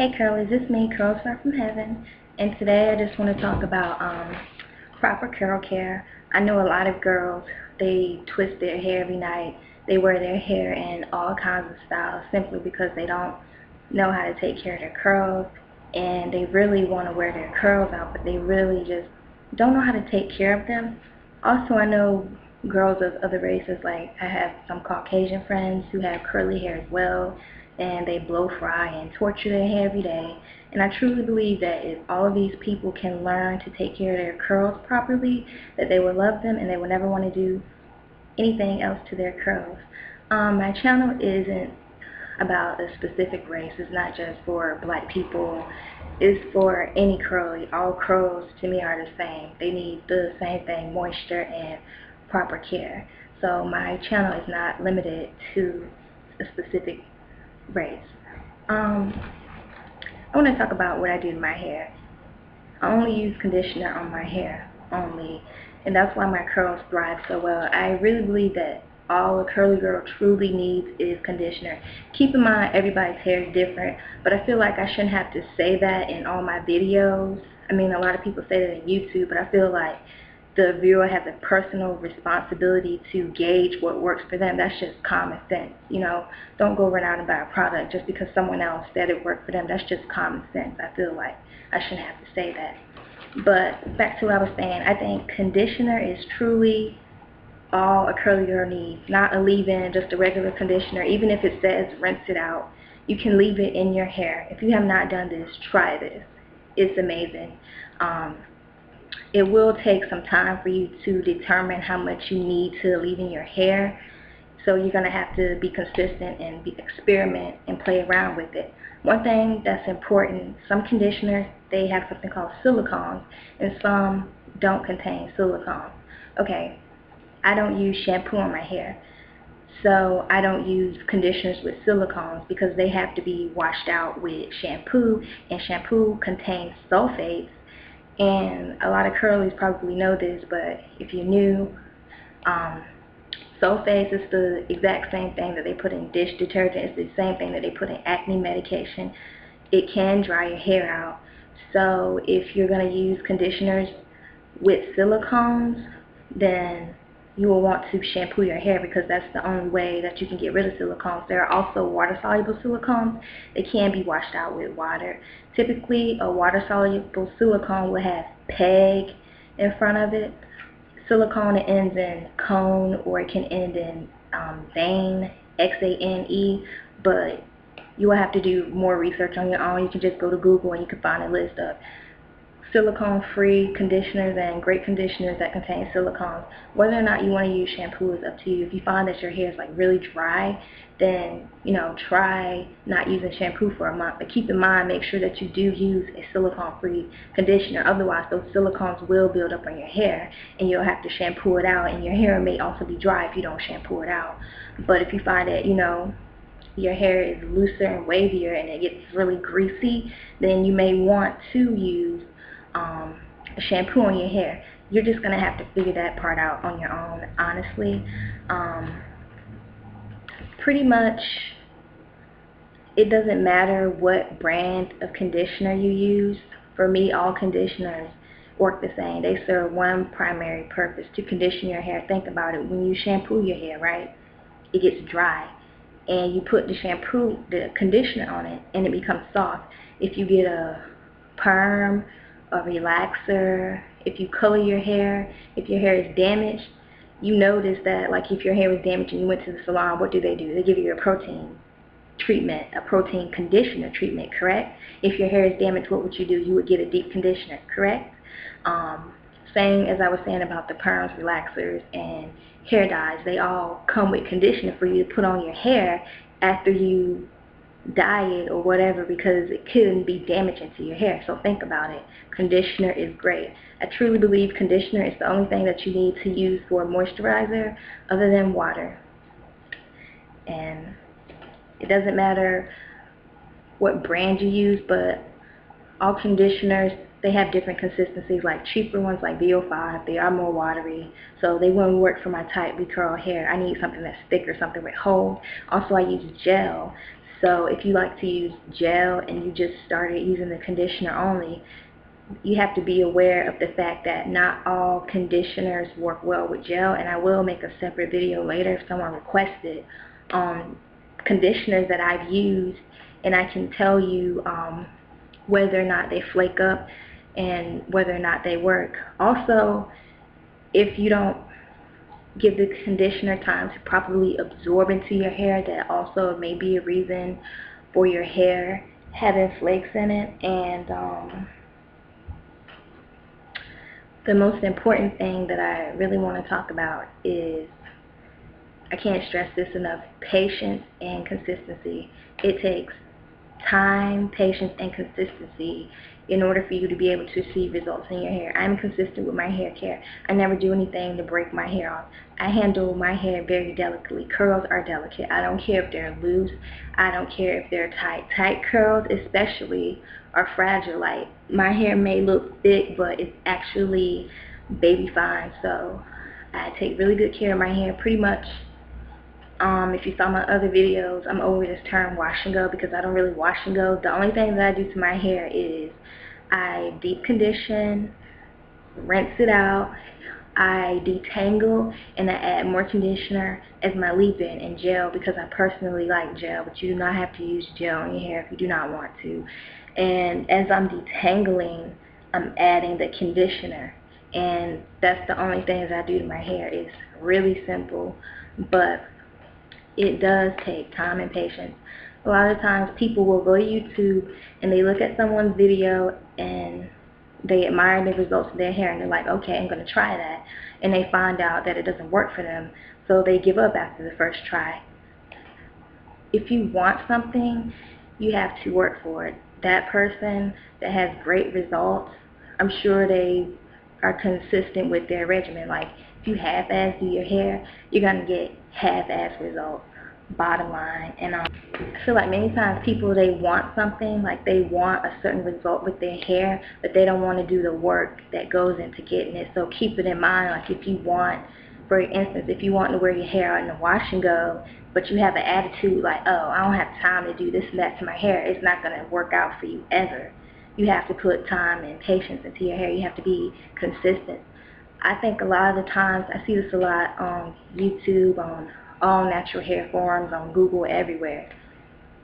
Hey curlies, it's me, Curls From Heaven, and today I just want to talk about um, proper curl care. I know a lot of girls, they twist their hair every night, they wear their hair in all kinds of styles simply because they don't know how to take care of their curls, and they really want to wear their curls out, but they really just don't know how to take care of them. Also, I know girls of other races, like I have some Caucasian friends who have curly hair as well, and they blow fry and torture their hair every day. And I truly believe that if all of these people can learn to take care of their curls properly, that they will love them and they will never want to do anything else to their curls. Um, my channel isn't about a specific race. It's not just for black people. It's for any curly. All curls to me are the same. They need the same thing, moisture and proper care. So my channel is not limited to a specific braids. Um, I want to talk about what I do to my hair. I only use conditioner on my hair, only, and that's why my curls thrive so well. I really believe that all a curly girl truly needs is conditioner. Keep in mind everybody's hair is different, but I feel like I shouldn't have to say that in all my videos. I mean, a lot of people say that in YouTube, but I feel like the viewer has a personal responsibility to gauge what works for them. That's just common sense. You know, don't go run out and buy a product just because someone else said it worked for them. That's just common sense. I feel like I shouldn't have to say that. But back to what I was saying, I think conditioner is truly all a curly girl needs. Not a leave-in, just a regular conditioner. Even if it says rinse it out, you can leave it in your hair. If you have not done this, try this. It's amazing. Um, it will take some time for you to determine how much you need to leave in your hair. So you're going to have to be consistent and be, experiment and play around with it. One thing that's important, some conditioners, they have something called silicones, and some don't contain silicones. Okay, I don't use shampoo on my hair. So I don't use conditioners with silicones because they have to be washed out with shampoo, and shampoo contains sulfates, and a lot of curlies probably know this, but if you're new, um, sulfates is the exact same thing that they put in dish detergent. It's the same thing that they put in acne medication. It can dry your hair out. So if you're going to use conditioners with silicones, then you will want to shampoo your hair because that's the only way that you can get rid of silicones. There are also water-soluble silicones. They can be washed out with water. Typically, a water-soluble silicone will have PEG in front of it. Silicone ends in cone or it can end in um, Xane, X-A-N-E, but you will have to do more research on your own. You can just go to Google and you can find a list of silicone-free conditioners and great conditioners that contain silicones. Whether or not you want to use shampoo is up to you. If you find that your hair is like really dry, then you know try not using shampoo for a month. But keep in mind, make sure that you do use a silicone-free conditioner. Otherwise, those silicones will build up on your hair, and you'll have to shampoo it out. And your hair may also be dry if you don't shampoo it out. But if you find that you know your hair is looser and wavier and it gets really greasy, then you may want to use um, shampoo on your hair. You're just going to have to figure that part out on your own, honestly. Um, pretty much, it doesn't matter what brand of conditioner you use. For me, all conditioners work the same. They serve one primary purpose, to condition your hair. Think about it. When you shampoo your hair, right, it gets dry. And you put the shampoo, the conditioner on it, and it becomes soft. If you get a perm a relaxer, if you color your hair, if your hair is damaged, you notice that like if your hair was damaged and you went to the salon, what do they do? They give you a protein treatment, a protein conditioner treatment, correct? If your hair is damaged, what would you do? You would get a deep conditioner, correct? Um, same as I was saying about the perms, relaxers, and hair dyes, they all come with conditioner for you to put on your hair after you diet or whatever because it can be damaging to your hair. So think about it. Conditioner is great. I truly believe conditioner is the only thing that you need to use for moisturizer other than water. And it doesn't matter what brand you use, but all conditioners, they have different consistencies. Like cheaper ones like VO5, they are more watery. So they wouldn't work for my tightly curled hair. I need something that's thicker, something with hold. Also, I use gel. So if you like to use gel and you just started using the conditioner only, you have to be aware of the fact that not all conditioners work well with gel and I will make a separate video later if someone requested on conditioners that I've used and I can tell you um, whether or not they flake up and whether or not they work. Also, if you don't give the conditioner time to properly absorb into your hair, that also may be a reason for your hair having flakes in it. And um, the most important thing that I really want to talk about is, I can't stress this enough, patience and consistency. It takes time, patience, and consistency in order for you to be able to see results in your hair. I'm consistent with my hair care. I never do anything to break my hair off. I handle my hair very delicately. Curls are delicate. I don't care if they're loose. I don't care if they're tight. Tight curls especially are fragile. Like my hair may look thick but it's actually baby fine. So I take really good care of my hair pretty much um, if you saw my other videos, I'm over this term wash and go because I don't really wash and go. The only thing that I do to my hair is I deep condition, rinse it out, I detangle, and I add more conditioner as my leave-in and gel because I personally like gel, but you do not have to use gel on your hair if you do not want to. And as I'm detangling, I'm adding the conditioner. And that's the only things I do to my hair. It's really simple, but it does take time and patience. A lot of times people will go to YouTube and they look at someone's video and they admire the results of their hair and they're like, okay, I'm going to try that. And they find out that it doesn't work for them, so they give up after the first try. If you want something, you have to work for it. That person that has great results, I'm sure they are consistent with their regimen. Like, if you half-ass do your hair, you're to get half-ass results bottom line. And um, I feel like many times people, they want something, like they want a certain result with their hair, but they don't want to do the work that goes into getting it. So keep it in mind, like if you want, for instance, if you want to wear your hair out in the wash and go, but you have an attitude like, oh, I don't have time to do this and that to my hair, it's not to work out for you ever. You have to put time and patience into your hair. You have to be consistent. I think a lot of the times, I see this a lot on YouTube, on all natural hair forums on Google everywhere.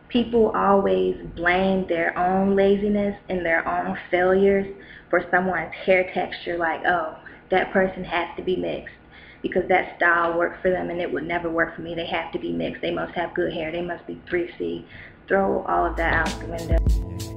People always blame their own laziness and their own failures for someone's hair texture like, oh, that person has to be mixed because that style worked for them and it would never work for me. They have to be mixed. They must have good hair. They must be 3C. Throw all of that out the window.